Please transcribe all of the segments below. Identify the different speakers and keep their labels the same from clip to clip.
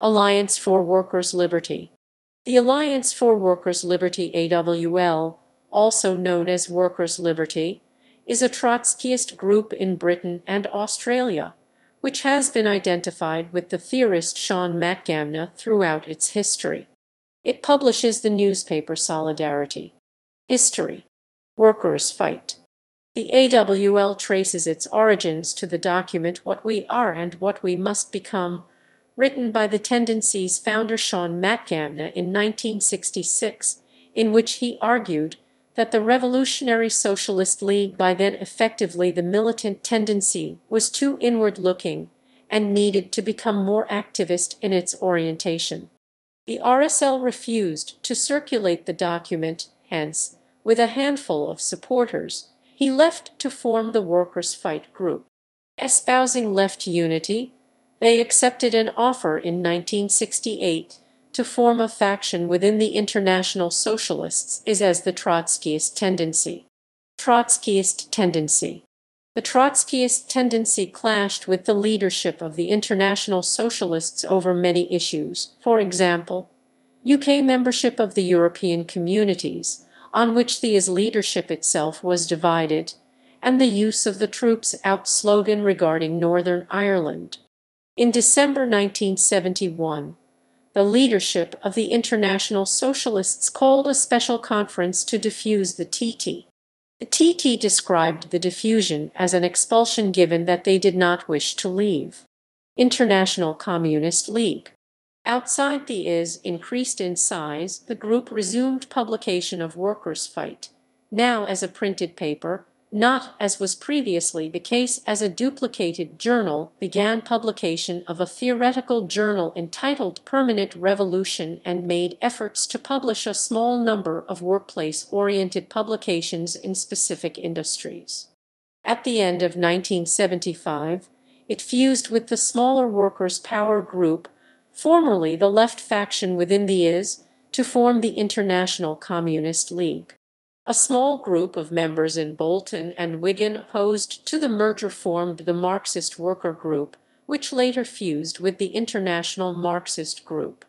Speaker 1: Alliance for Workers' Liberty. The Alliance for Workers' Liberty AWL, also known as Workers' Liberty, is a Trotskyist group in Britain and Australia, which has been identified with the theorist Sean Matgamna throughout its history. It publishes the newspaper Solidarity. History. Workers' Fight. The AWL traces its origins to the document What We Are and What We Must Become, written by the Tendency's founder Sean Matgamna in 1966, in which he argued that the Revolutionary Socialist League, by then effectively the militant tendency, was too inward-looking and needed to become more activist in its orientation. The RSL refused to circulate the document, hence, with a handful of supporters, he left to form the Workers' Fight Group. Espousing left unity, they accepted an offer in 1968 to form a faction within the International Socialists is as the Trotskyist tendency. Trotskyist tendency. The Trotskyist tendency clashed with the leadership of the International Socialists over many issues, for example, UK membership of the European Communities, on which the IS leadership itself was divided, and the use of the troops out slogan regarding Northern Ireland. In December 1971, the leadership of the International Socialists called a special conference to defuse the TT. The TT described the diffusion as an expulsion given that they did not wish to leave. International Communist League. Outside the IS increased in size, the group resumed publication of Workers' Fight, now as a printed paper, not, as was previously the case, as a duplicated journal, began publication of a theoretical journal entitled Permanent Revolution and made efforts to publish a small number of workplace-oriented publications in specific industries. At the end of 1975, it fused with the smaller Workers' Power Group formerly the left faction within the IS, to form the International Communist League. A small group of members in Bolton and Wigan opposed to the merger formed the Marxist Worker Group, which later fused with the International Marxist Group.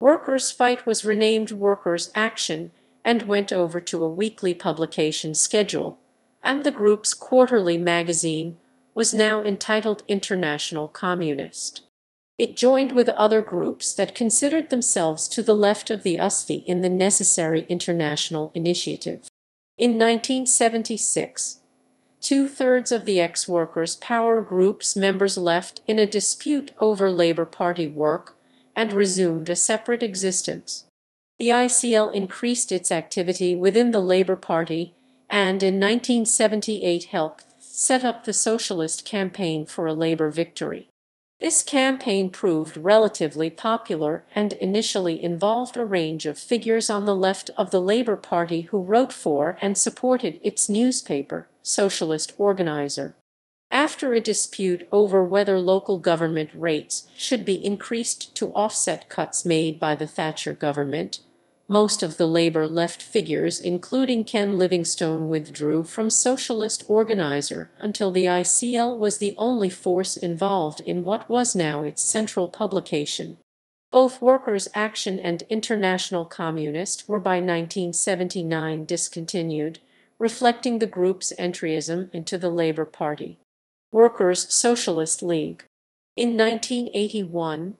Speaker 1: Workers' Fight was renamed Workers' Action and went over to a weekly publication schedule, and the group's quarterly magazine was now entitled International Communist. It joined with other groups that considered themselves to the left of the USFI in the necessary international initiative. In 1976, two-thirds of the ex-workers' power group's members left in a dispute over Labour Party work and resumed a separate existence. The ICL increased its activity within the Labour Party and in 1978 helped set up the Socialist Campaign for a Labour Victory. This campaign proved relatively popular and initially involved a range of figures on the left of the Labour Party who wrote for and supported its newspaper, Socialist Organiser. After a dispute over whether local government rates should be increased to offset cuts made by the Thatcher government, most of the Labour left figures, including Ken Livingstone, withdrew from Socialist Organiser until the ICL was the only force involved in what was now its central publication. Both Workers' Action and International Communist were by 1979 discontinued, reflecting the group's entryism into the Labour Party. Workers' Socialist League. In 1981,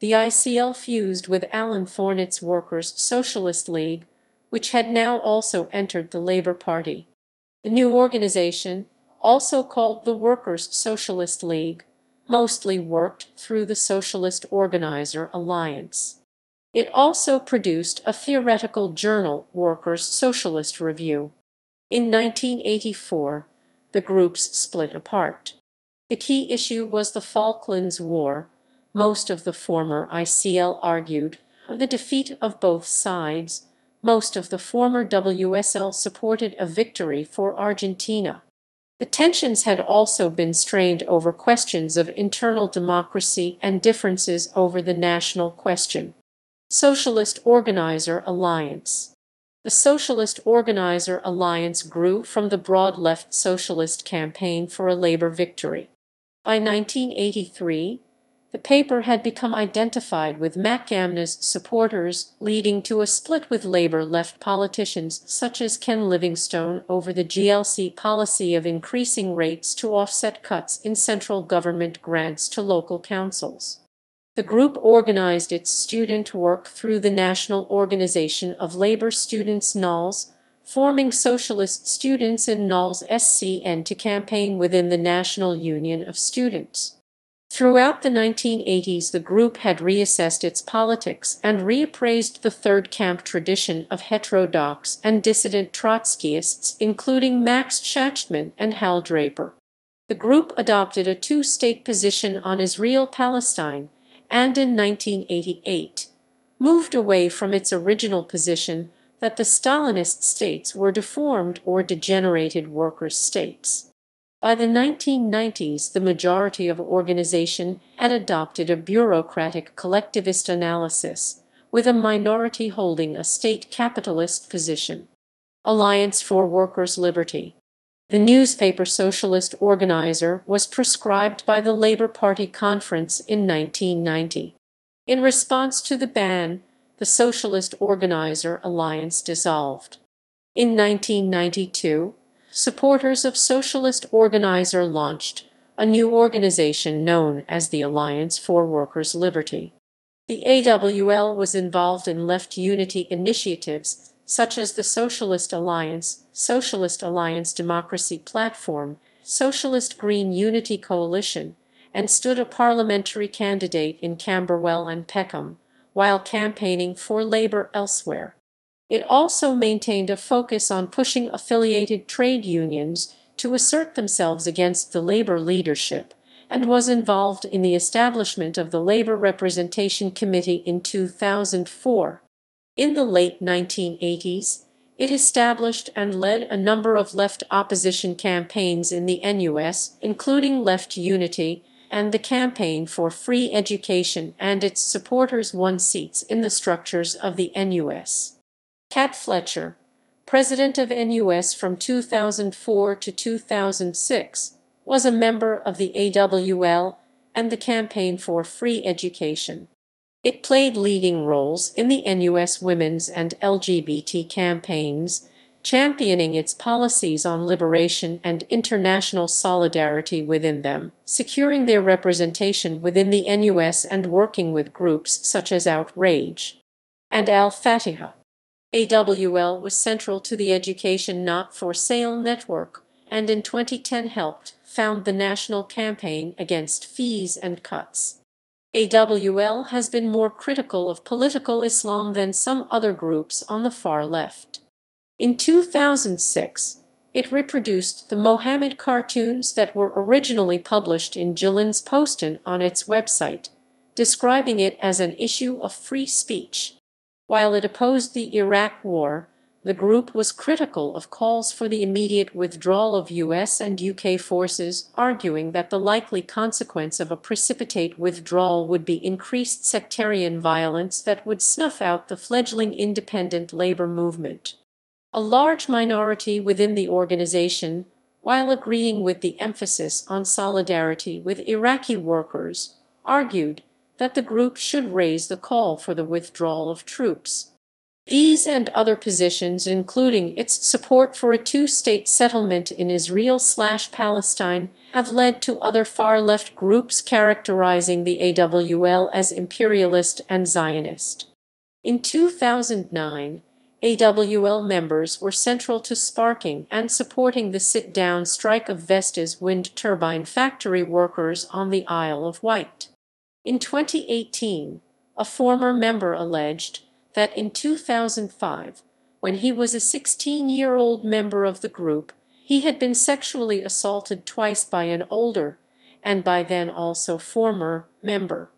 Speaker 1: the ICL fused with Alan Thornett's Workers' Socialist League, which had now also entered the Labour Party. The new organization, also called the Workers' Socialist League, mostly worked through the Socialist Organiser Alliance. It also produced a theoretical journal, Workers' Socialist Review. In 1984, the groups split apart. The key issue was the Falklands War, most of the former ICL argued of the defeat of both sides, most of the former WSL supported a victory for Argentina. The tensions had also been strained over questions of internal democracy and differences over the national question. Socialist Organiser Alliance The Socialist Organiser Alliance grew from the broad left socialist campaign for a labor victory. By 1983, the paper had become identified with Matgamna's supporters, leading to a split with Labour left politicians such as Ken Livingstone over the GLC policy of increasing rates to offset cuts in central government grants to local councils. The group organised its student work through the National Organisation of Labour Students NOLS, forming socialist students in NOLS SCN to campaign within the National Union of Students. Throughout the 1980s the group had reassessed its politics and reappraised the third camp tradition of heterodox and dissident Trotskyists including Max Shachtman and Hal Draper. The group adopted a two-state position on Israel-Palestine and in 1988 moved away from its original position that the Stalinist states were deformed or degenerated workers' states. By the 1990s the majority of organization had adopted a bureaucratic collectivist analysis, with a minority holding a state capitalist position. Alliance for Workers' Liberty The newspaper socialist organizer was proscribed by the Labour Party conference in 1990. In response to the ban, the Socialist Organizer Alliance dissolved. In 1992, supporters of Socialist Organizer launched a new organization known as the Alliance for Workers' Liberty. The AWL was involved in left unity initiatives such as the Socialist Alliance, Socialist Alliance Democracy Platform, Socialist Green Unity Coalition, and stood a parliamentary candidate in Camberwell and Peckham, while campaigning for Labour elsewhere. It also maintained a focus on pushing affiliated trade unions to assert themselves against the Labour leadership, and was involved in the establishment of the Labour Representation Committee in 2004. In the late 1980s, it established and led a number of left opposition campaigns in the NUS, including Left Unity and the Campaign for Free Education, and its supporters won seats in the structures of the NUS. Kat Fletcher, president of NUS from 2004 to 2006, was a member of the AWL and the Campaign for Free Education. It played leading roles in the NUS women's and LGBT campaigns, championing its policies on liberation and international solidarity within them, securing their representation within the NUS and working with groups such as Outrage and Al Fatiha. AWL was central to the Education Not for Sale network and in 2010 helped found the national campaign against fees and cuts. AWL has been more critical of political Islam than some other groups on the far left. In 2006, it reproduced the Mohammed cartoons that were originally published in Jyllands Posten on its website, describing it as an issue of free speech. While it opposed the Iraq War, the group was critical of calls for the immediate withdrawal of US and UK forces, arguing that the likely consequence of a precipitate withdrawal would be increased sectarian violence that would snuff out the fledgling independent labor movement. A large minority within the organization, while agreeing with the emphasis on solidarity with Iraqi workers, argued that the group should raise the call for the withdrawal of troops. These and other positions, including its support for a two-state settlement in Israel-Palestine, have led to other far-left groups characterizing the AWL as imperialist and Zionist. In 2009, AWL members were central to sparking and supporting the sit-down strike of Vestas wind turbine factory workers on the Isle of Wight. In 2018, a former member alleged that in 2005, when he was a 16-year-old member of the group, he had been sexually assaulted twice by an older, and by then also former, member.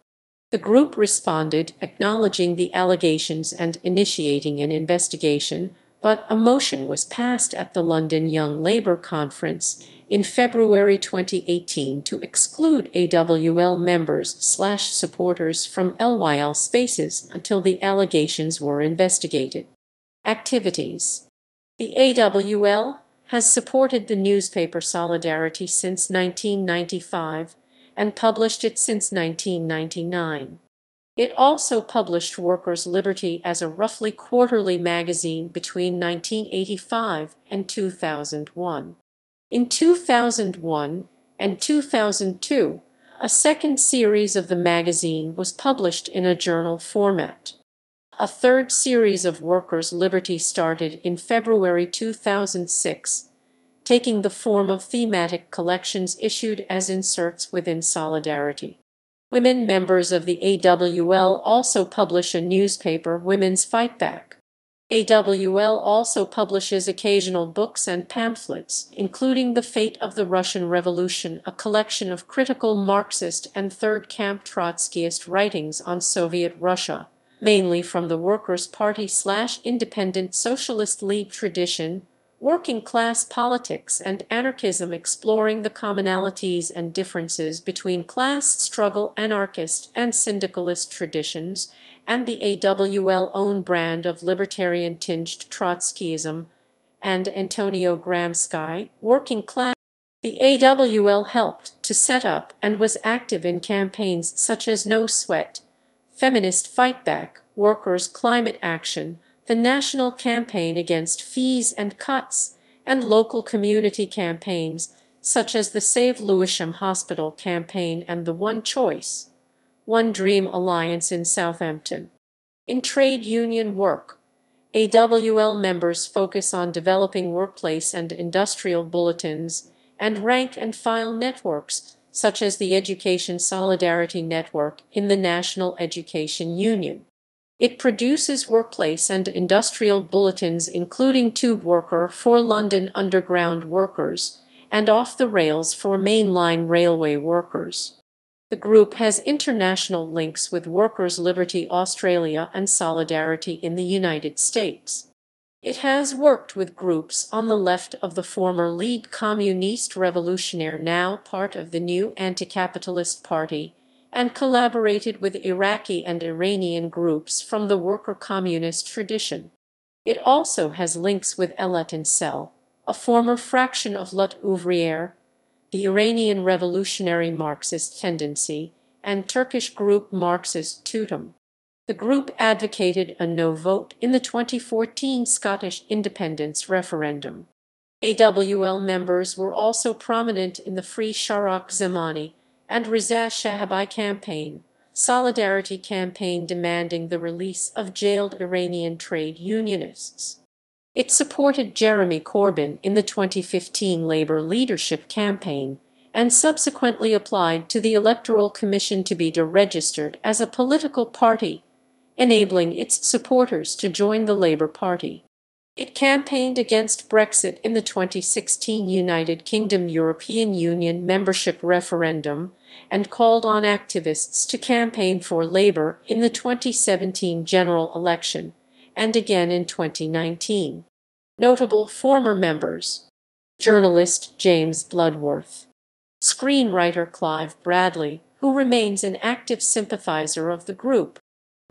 Speaker 1: The group responded, acknowledging the allegations and initiating an investigation, but a motion was passed at the London Young Labour Conference in February 2018 to exclude AWL members slash supporters from LYL spaces until the allegations were investigated. Activities The AWL has supported the newspaper Solidarity since 1995 and published it since 1999. It also published Workers' Liberty as a roughly quarterly magazine between 1985 and 2001. In 2001 and 2002, a second series of the magazine was published in a journal format. A third series of Workers' Liberty started in February 2006, taking the form of thematic collections issued as inserts within Solidarity. Women members of the AWL also publish a newspaper, Women's Fightback. AWL also publishes occasional books and pamphlets, including The Fate of the Russian Revolution, a collection of critical Marxist and Third Camp Trotskyist writings on Soviet Russia, mainly from the Workers' Party slash Independent Socialist League tradition, working class politics and anarchism exploring the commonalities and differences between class struggle anarchist and syndicalist traditions and the AWL own brand of libertarian tinged Trotskyism and Antonio Gramsci, working class. The AWL helped to set up and was active in campaigns such as No Sweat, Feminist Fight Back, Workers' Climate Action, the National Campaign Against Fees and Cuts, and local community campaigns such as the Save Lewisham Hospital campaign and the One Choice, One Dream Alliance in Southampton. In trade union work, AWL members focus on developing workplace and industrial bulletins and rank and file networks such as the Education Solidarity Network in the National Education Union. It produces workplace and industrial bulletins including Tube Worker for London Underground workers and Off the Rails for mainline railway workers. The group has international links with Workers' Liberty Australia and Solidarity in the United States. It has worked with groups on the left of the former Ligue Communiste Revolutionnaire now part of the new Anti-Capitalist Party and collaborated with Iraqi and Iranian groups from the worker communist tradition. It also has links with L'Étincelle, a former fraction of Lutte Ouvrière, the Iranian revolutionary Marxist tendency, and Turkish group Marxist Tutum. The group advocated a no vote in the 2014 Scottish independence referendum. AWL members were also prominent in the Free Shahrokh Zamani and Reza Shahabi campaign, solidarity campaign demanding the release of jailed Iranian trade unionists. It supported Jeremy Corbyn in the 2015 Labour leadership campaign and subsequently applied to the Electoral Commission to be deregistered as a political party, enabling its supporters to join the Labour Party. It campaigned against Brexit in the 2016 United Kingdom European Union membership referendum and called on activists to campaign for Labour in the 2017 general election and again in 2019. Notable former members Journalist James Bloodworth, screenwriter Clive Bradley, who remains an active sympathizer of the group,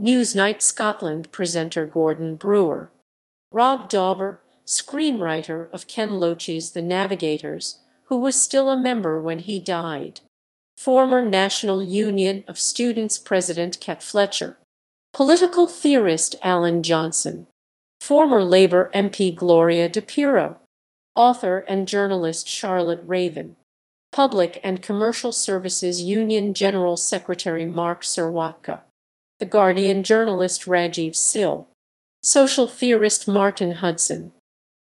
Speaker 1: Newsnight Scotland presenter Gordon Brewer, Rob Dawber, screenwriter of Ken Loach's The Navigators, who was still a member when he died former National Union of Students President Kat Fletcher, political theorist Alan Johnson, former Labour MP Gloria De Piero, author and journalist Charlotte Raven, Public and Commercial Services Union General Secretary Mark Serwotka, The Guardian journalist Rajeev Syal, social theorist Martin Hudson,